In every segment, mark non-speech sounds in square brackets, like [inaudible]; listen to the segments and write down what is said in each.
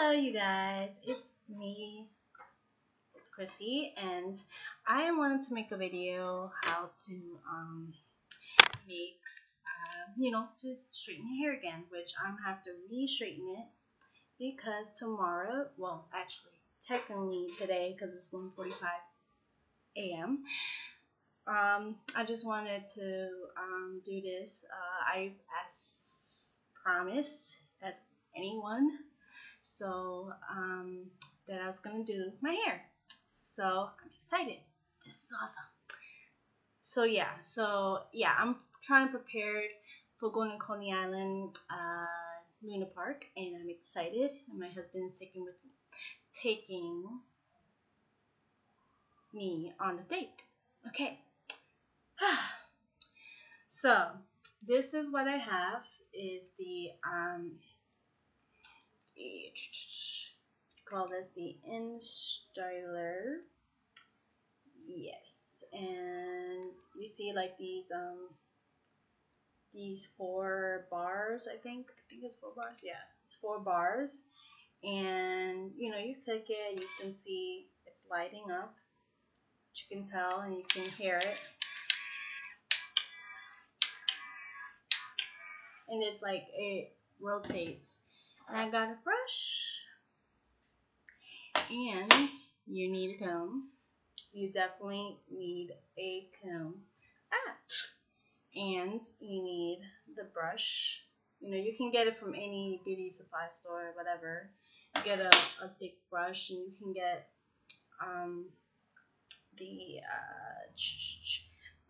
Hello, you guys. It's me. It's Chrissy, and I wanted to make a video how to um make uh, you know to straighten your hair again, which I'm gonna have to re-straighten it because tomorrow, well, actually, technically today, because it's 1:45 a.m. Um, I just wanted to um, do this. Uh, I, as promised, as anyone so um, that I was gonna do my hair. So I'm excited. This is awesome. So yeah, so yeah, I'm trying to prepare for going to Coney Island, uh, Luna Park, and I'm excited. And my husband is taking with me, taking me on a date. Okay. [sighs] so this is what I have. Is the um call this the InStyler. Yes, and you see like these um these four bars. I think I think it's four bars. Yeah, it's four bars, and you know you click it, you can see it's lighting up. You can tell and you can hear it. And it's like it rotates and I got a brush. And you need a comb. You definitely need a comb. Ah! And you need the brush. You know, you can get it from any beauty supply store or whatever. Get a, a thick brush and you can get um, the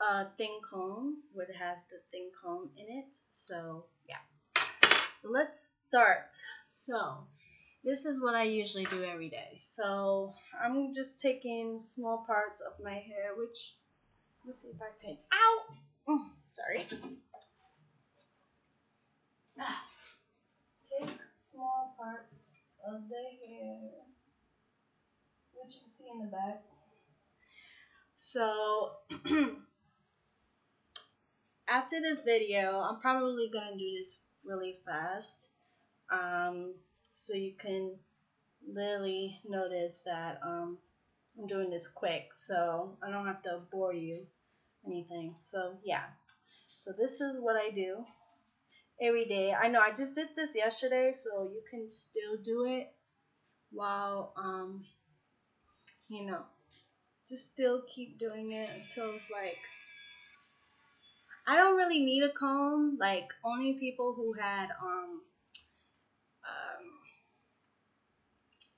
uh, uh, thin comb where it has the thin comb in it. So, yeah. So let's start. So this is what I usually do every day. So I'm just taking small parts of my hair, which let's see if I can. Ow! Oh, sorry. Ah, take small parts of the hair, which you see in the back. So [clears throat] after this video, I'm probably gonna do this really fast. Um, so you can literally notice that um, I'm doing this quick, so I don't have to bore you anything. So yeah, so this is what I do every day. I know I just did this yesterday, so you can still do it while um, you know, just still keep doing it until it's like I don't really need a comb. Like only people who had um, um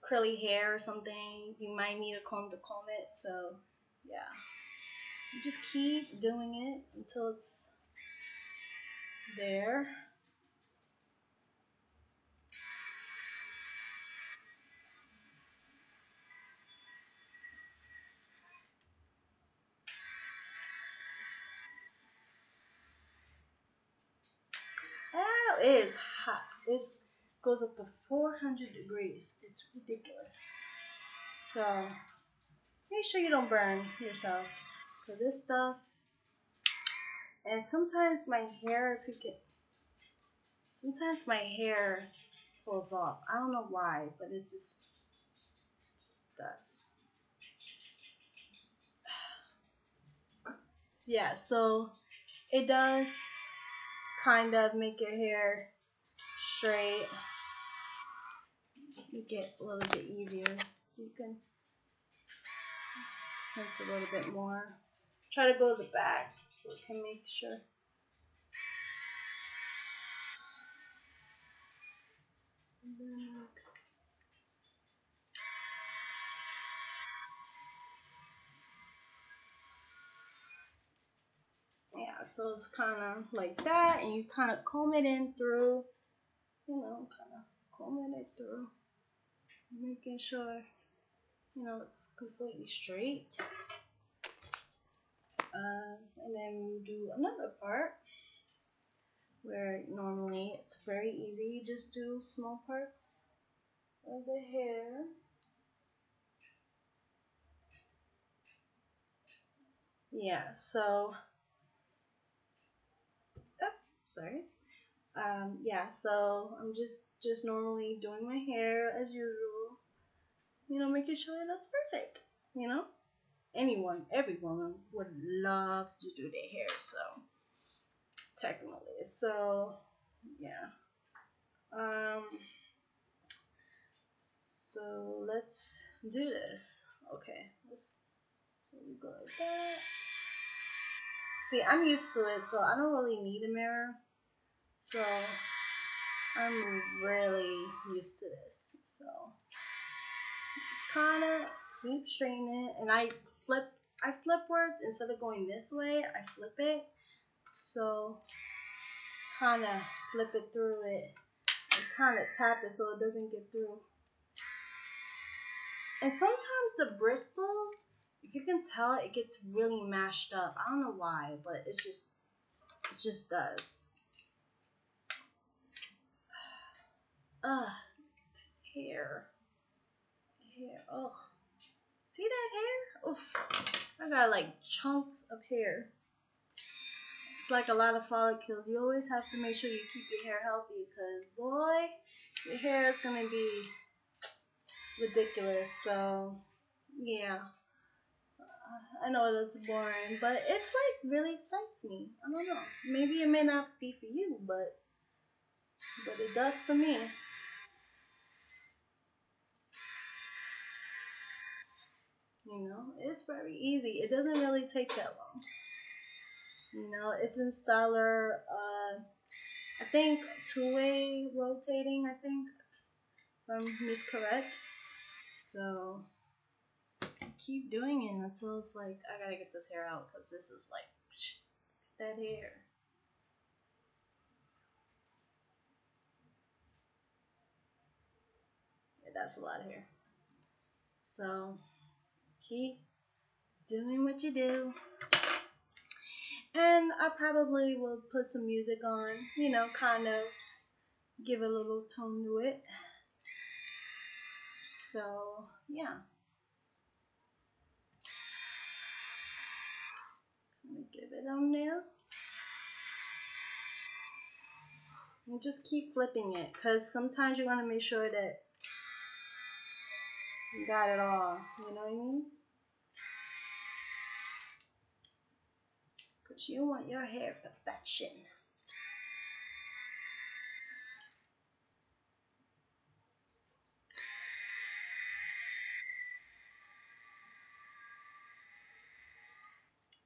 curly hair or something, you might need a comb to comb it. So yeah, you just keep doing it until it's there. It goes up to 400 degrees. It's ridiculous. So make sure you don't burn yourself for this stuff. And sometimes my hair, if you get, sometimes my hair falls off. I don't know why, but it just, just does. [sighs] Yeah, so it does kind of make your hair straight. Make it a little bit easier so you can sense a little bit more. Try to go to the back so it can make sure. Yeah so it's kind of like that, and you kind of comb it in through, you know, kind of combing it through, making sure, you know, it's completely straight. Uh, and then we do another part where normally it's very easy. You just do small parts of the hair. Yeah, so oh, sorry. Um, yeah, so I'm just just normally doing my hair as usual. You know, making sure that's perfect. You know, anyone, every woman would love to do their hair. So technically, so yeah. Um. So let's do this. Okay, let's go like that. See, I'm used to it, so I don't really need a mirror. So I'm really used to this. So just kind of keep straightening it, and I flip. I flip words instead of going this way. I flip it. So kind of flip it through it and kind of tap it so it doesn't get through. And sometimes the bristles, if you can tell, it gets really mashed up. I don't know why, but it's just, it just does. Ugh, hair, hair. Oh, see that hair? Oof, I got like chunks of hair. It's like a lot of follicles. You always have to make sure you keep your hair healthy, cause boy, your hair is gonna be ridiculous. So, yeah. I know that's boring, but it's like really excites me. I don't know. Maybe it may not be for you, but but it does for me. You know, it's very easy. It doesn't really take that long. You know, it's InStyler, uh, I think two-way rotating, I think, if I'm miscorrect. So keep doing it until it's like I gotta get this hair out because this is like [sniffs] that hair. That's a lot of hair. So keep doing what you do. And I probably will put some music on, you know, kind of give a little tone to it. So, yeah. Give it on there. And just keep flipping it because sometimes you want to make sure that you got it all. You know what I mean? Because you want your hair perfection.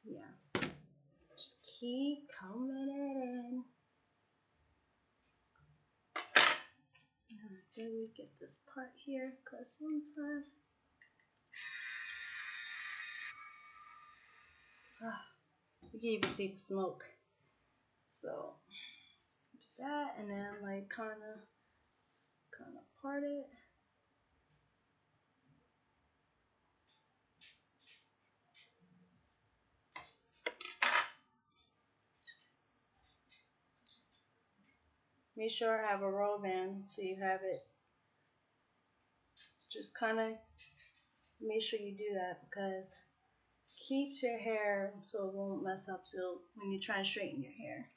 yeah. Just keep combing it in. Then we get this part here, because sometimes ah, you can even see the smoke. So do that, and then like kind of, kind of part it. Make sure I have a roll band so you have it. Just kind of make sure you do that because keeps your hair so it won't mess up so when you try and straighten your hair.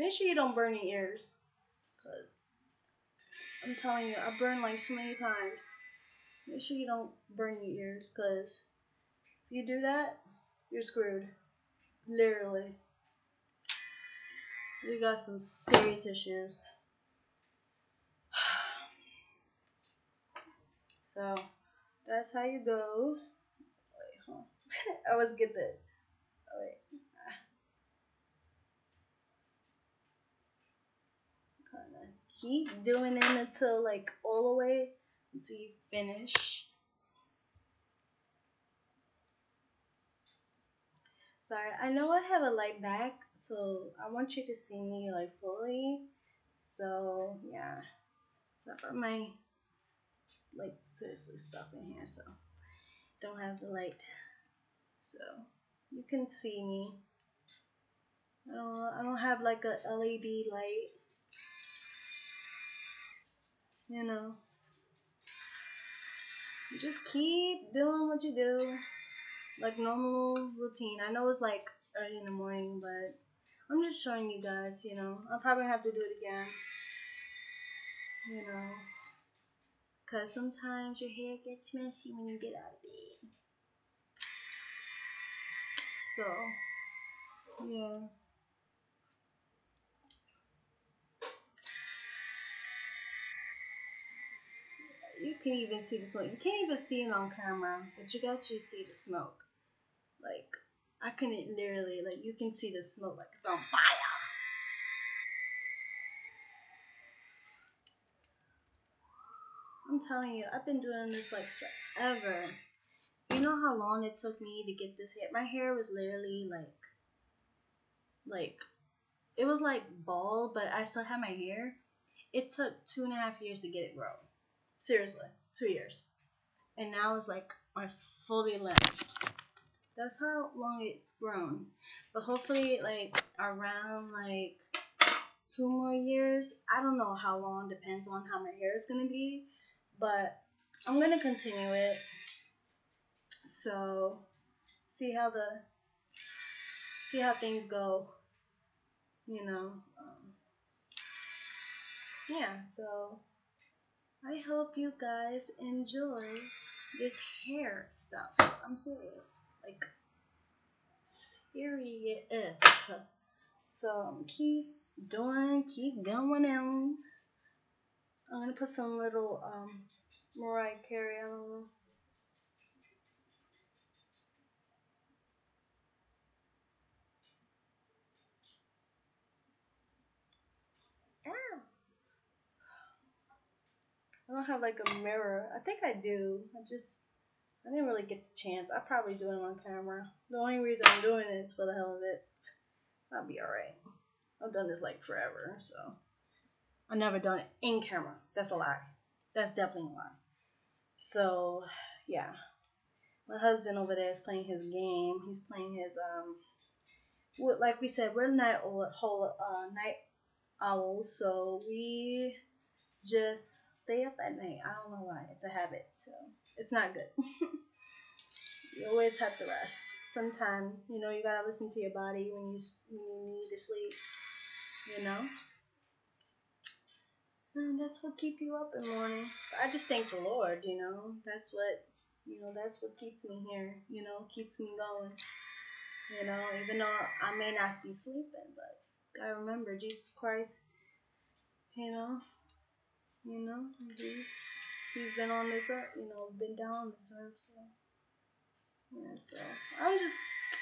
Make sure you don't burn your ears. Cause I'm telling you, I burned like so many times. Make sure you don't burn your ears, cause if you do that, you're screwed. Literally. You got some serious issues. [sighs] So that's how you go. Wait, huh? [laughs] I always get the. Oh, wait. Keep doing it until like all the way until you finish. Sorry, I know I have a light back, so I want you to see me like fully. So yeah, so I my like seriously stuff in here, so don't have the light, so you can see me. I don't, I don't have like a LED light, you know. Just keep doing what you do like normal routine. I know it's like early in the morning, but I'm just showing you guys, you know. I'll probably have to do it again. You know. Because sometimes your hair gets messy when you get out of bed. So, yeah. You can even see the smoke. You can't even see it on camera, but you got to see the smoke. Like, I can literally, like, you can see the smoke, like, it's on fire. I'm telling you, I've been doing this, like, forever. You know how long it took me to get this hair? My hair was literally, like, like, it was, like, bald, but I still had my hair. It took two and a half years to get it grown. Seriously, two years. And now it's, like, my fully length that's how long it's grown. But hopefully, like around like two more years. I don't know how long. Depends on how my hair is gonna be. But I'm gonna continue it. So see how the see how things go. You know. Um, yeah. So I hope you guys enjoy this hair stuff. I'm serious. Like, serious. So, keep doing, keep going on. I'm gonna put some little um, Mariah Carey, I don't know. I don't have like a mirror. I think I do. I just I didn't really get the chance. I probably do it on camera. The only reason I'm doing it is for the hell of it. I'll be alright. I've done this like forever, so I never done it in camera. That's a lie. That's definitely a lie. So yeah. My husband over there is playing his game. He's playing his um like we said, we're night whole uh, night owls, so we just stay up at night. I don't know why. It's a habit, so it's not good. [laughs] you always have to rest. Sometimes, you know, you gotta listen to your body when you when you need to sleep. You know. And that's what keep you up in the morning. I just thank the Lord, you know. That's what you know, that's what keeps me here, you know, keeps me going. You know, even though I may not be sleeping, but I remember Jesus Christ, you know, you know, he's he's been on this earth, you know, been down this earth, so yeah, so I'm just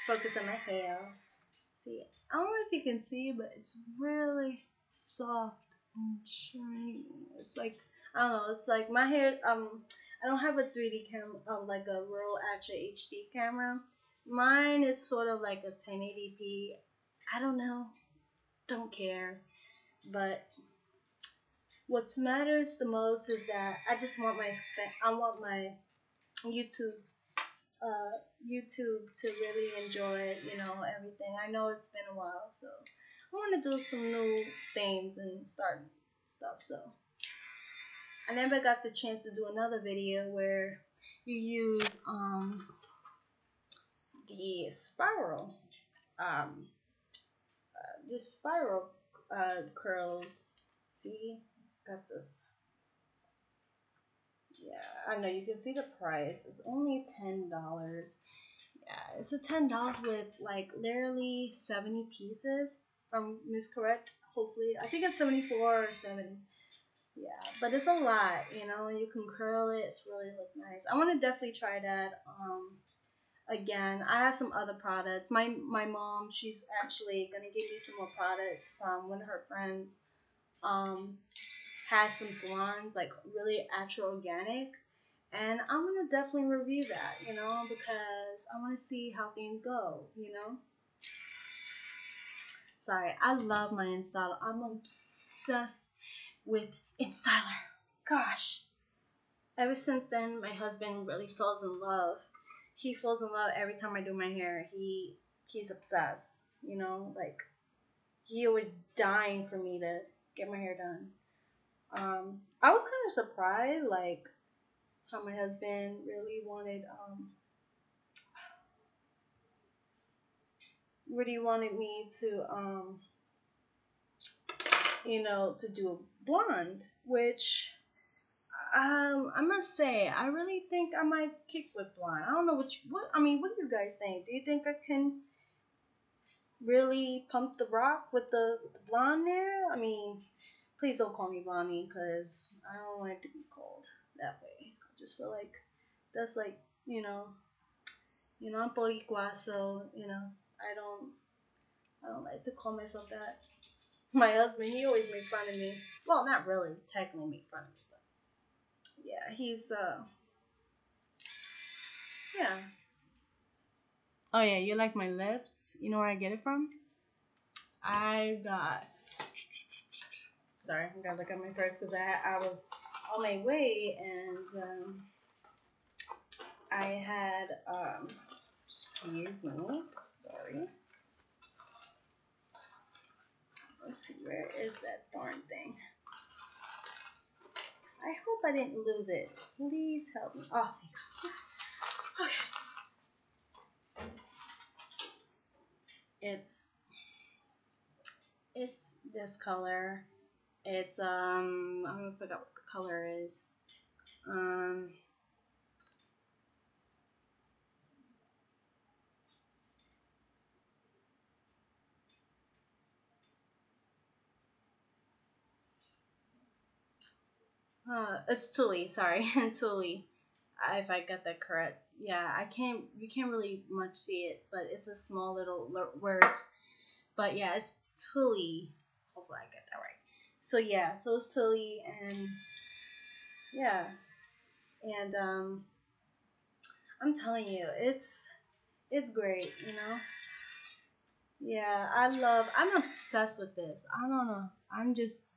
focused on my hair. See, I don't know if you can see, but it's really soft and shiny. It's like I don't know. It's like my hair. Um, I don't have a 3D cam, uh, like a real actual HD camera. Mine is sort of like a 1080p. I don't know. Don't care. But what matters the most is that I just want my I want my YouTube uh, YouTube to really enjoy you know everything. I know it's been a while, so I want to do some new things and start stuff. So I never got the chance to do another video where you use um the spiral um uh, spiral uh, curls. See got this. Yeah, I know you can see the price. It's only ten dollars. Yeah, it's a ten dollars with like literally seventy pieces. From Miss Correct, hopefully. I think it's seventy four or seventy. Yeah, but it's a lot, you know. You can curl it. It's really look nice. I want to definitely try that. Um, again, I have some other products. My my mom, she's actually gonna give me some more products from one of her friends. Um, has some salons, like really actual organic. And I'm gonna definitely review that, you know, because I want to see how things go, you know. Sorry, I love my InStyler. I'm obsessed with InStyler. Gosh. Ever since then, my husband really falls in love. He falls in love every time I do my hair. He he's obsessed. You know, like he always dying for me to get my hair done. Um, I was kind of surprised, like how my husband really wanted um really wanted me to um you know to do a blonde which um i must say i really think i might kick with blonde. I don't know what you, what i mean what do you guys think? Do you think i can really pump the rock with the, with the blonde there i mean please don't call me blondie because i don't like to be called that way i just feel like that's like you know you know i'm boricua so you know I don't I don't like to call myself that. My husband, he always make fun of me. Well, not really, technically make fun of me, but yeah, he's uh yeah. Oh yeah, you like my lips? You know where I get it from? I got sorry, I gotta look at my purse because I I was on my way and um I had um excuse me sorry. Let's see, where is that darn thing? I hope I didn't lose it. Please help me. Oh, thank God. Okay. It's it's this color. It's um I don't forgot what the color is. Um Uh, it's Tuli, sorry, [laughs] Tuli. If I got that correct. Yeah, I can't. You can't really much see it, but it's a small little words. But yeah, it's Tuli. Hopefully, I get that right. So yeah, so it's Tuli, and yeah, and um, I'm telling you, it's it's great. You know. Yeah, I love. I'm obsessed with this. I don't know. I'm just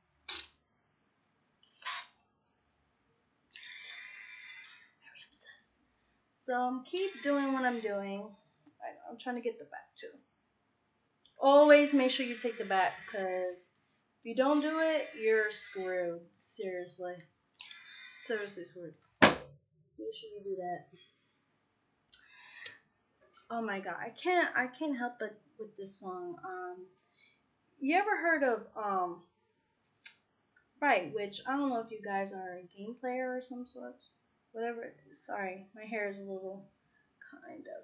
obsessed. So um, keep doing what I'm doing. I'm trying to get the back too. Always make sure you take the back because if you don't do it, you're screwed. Seriously. Seriously screwed. Make sure you do that. Oh my god, I can't I can't help but with this song. Um you ever heard of um right, which I don't know if you guys are a game player or some sort whatever. Sorry, my hair is a little kind of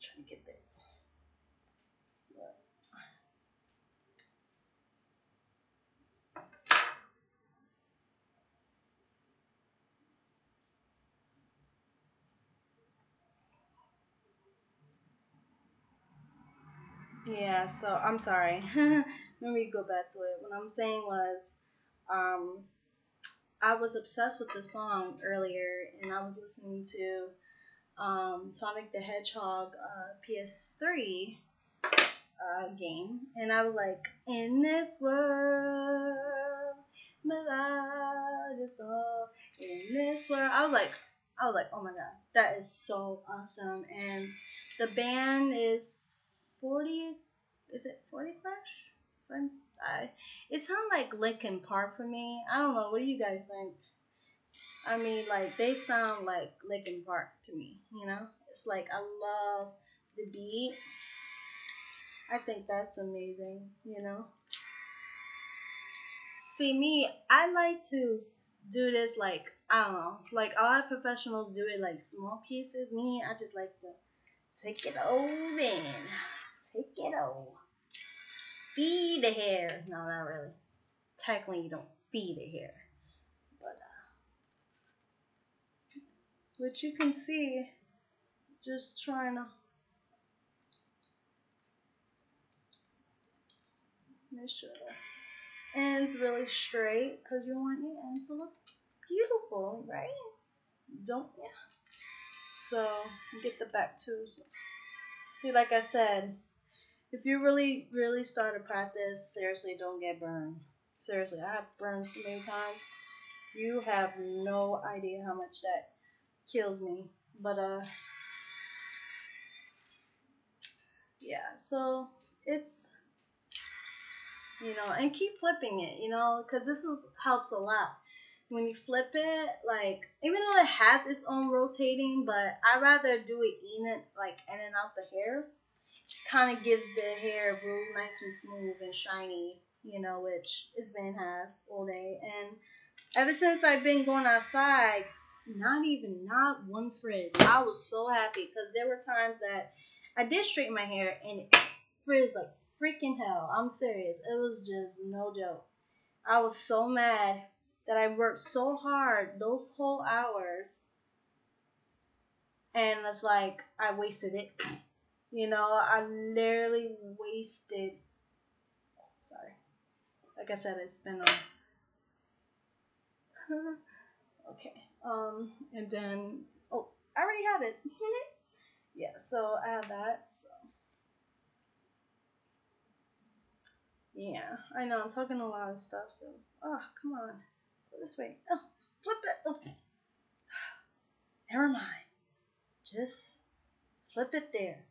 trying to get there. So. Yeah, so I'm sorry. [laughs] Let me go back to it. What I'm saying was, um, I was obsessed with the song earlier, and I was listening to um, Sonic the Hedgehog uh, PS3 uh, game, and I was like, "In this world, melodious soul, in this world." I was like, I was like, "Oh my god, that is so awesome!" And the band is 40. Is it 40 Crash? Uh, I, it sounds like Linkin Park for me. I don't know. What do you guys think? I mean, like they sound like Linkin Park to me. You know, it's like I love the beat. I think that's amazing. You know. See me, I like to do this like I don't know, like a lot of professionals do it like small pieces. Me, I just like to take it all in, take it all feed the hair. No, not really. Technically, you don't feed the hair. But, uh, but you can see, just trying to make sure the ends really straight because you want your ends to look beautiful, right? Don't yeah. So get the back too. So, see, like I said, if you really, really start to practice, seriously, don't get burned. Seriously, I have burned so many times. You have no idea how much that kills me. But, uh, yeah, so it's, you know, and keep flipping it, you know, because this is, helps a lot. When you flip it, like, even though it has its own rotating, but I rather do it in it, like, in and out the hair kind of gives the hair real nice and smooth and shiny, you know, which is been has all day. And ever since I've been going outside, not even not one frizz. I was so happy because there were times that I did straighten my hair and it frizzed like freaking hell. I'm serious. It was just no joke. I was so mad that I worked so hard those whole hours and it's like I wasted it. You know, I literally wasted. Sorry. Like I said, it's been on. [laughs] okay. Um, and then oh, I already have it. [laughs] yeah. So I have that. So. Yeah, I know I'm talking a lot of stuff. So, oh, come on, go this way. Oh, flip it. Oh. [sighs] Never mind. Just flip it there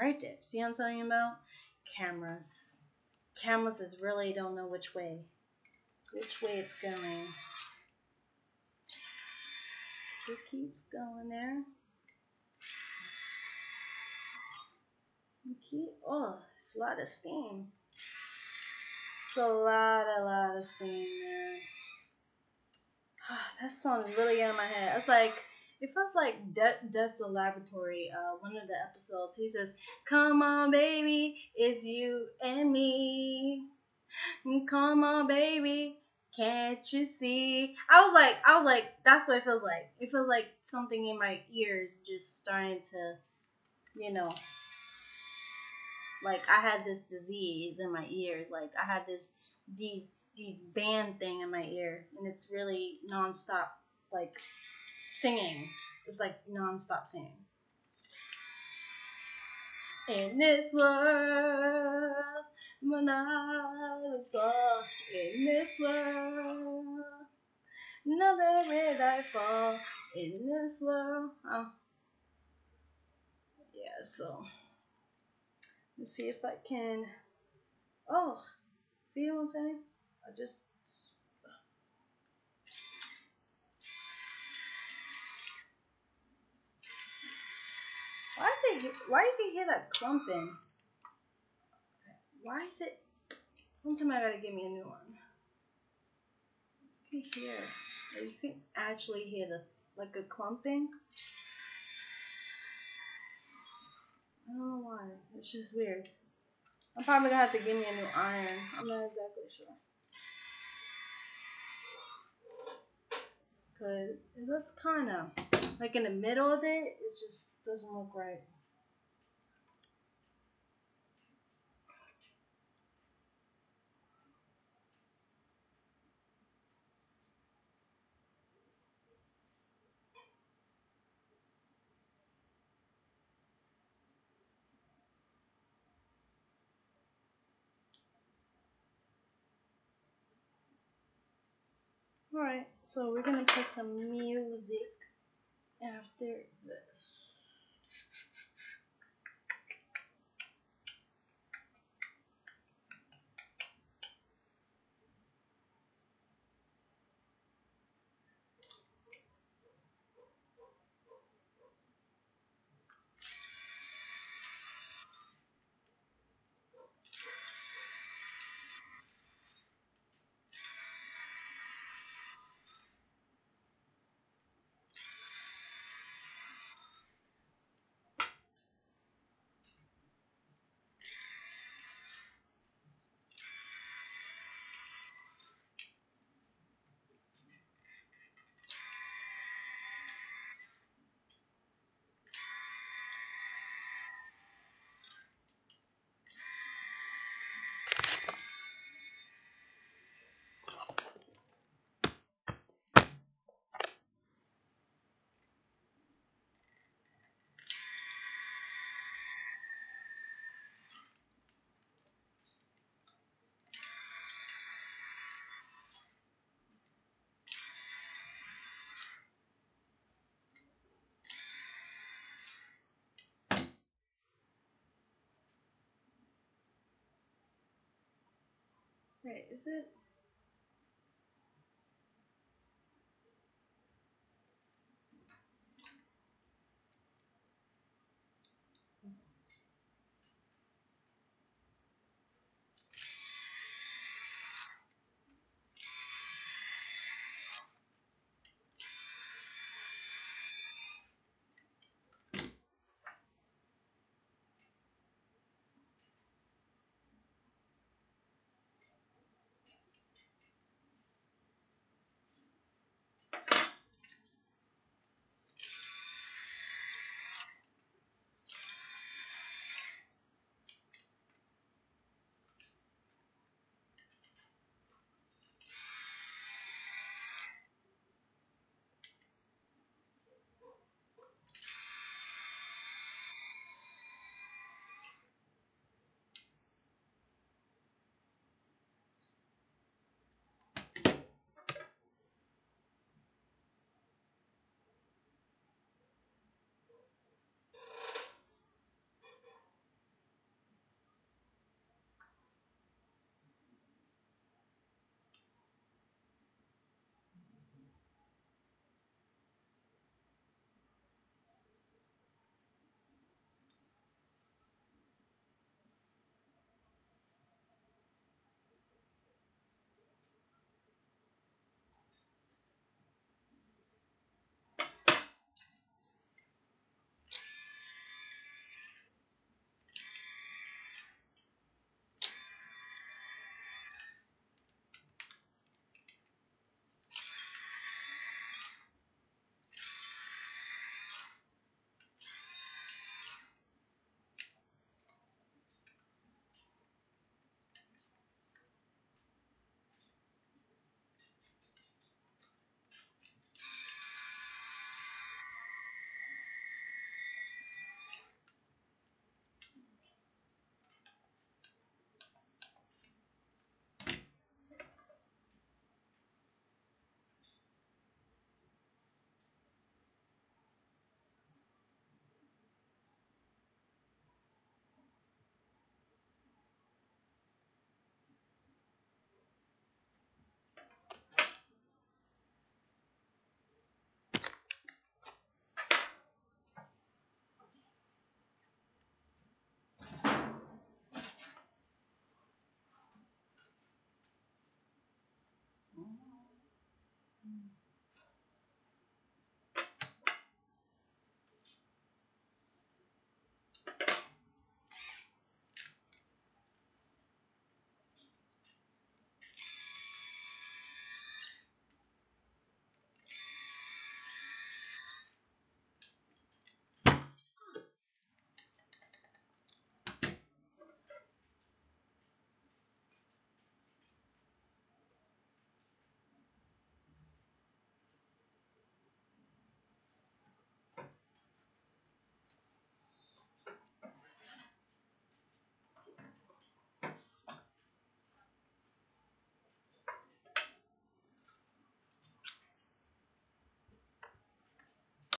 right there. See what I'm talking about? Cameras. Cameras is really don't know which way. Which way it's going. So it keeps going there. keep oh, it's a lot of steam. It's a lot, a lot of steam there. [sighs] that song is really in my head. It's like it feels like De- Dexter Laboratory, uh, one of the episodes. He says, "Come on, baby, it's you and me. Come on, baby, can't you see?" I was like, I was like, that's what it feels like. It feels like something in my ears just starting to, you know, like I had this disease in my ears. Like I had this these these band thing in my ear, and it's really nonstop, like singing. It's like non-stop singing. In this world, when I saw in this world, another red I fall in this world. Oh. Yeah, so let's see if I can. Oh, see what I'm saying? I just Why is it? Why do you hear that clumping? Why is it? One time I gotta give me a new one. You can hear. You can actually hear the like a clumping. I don't know why. It's just weird. I'm probably gonna have to give me a new iron. I'm not exactly sure. Cause it looks kind of like in the middle of it. It just doesn't look right. Alright, so we're gonna put some music after this. wait is it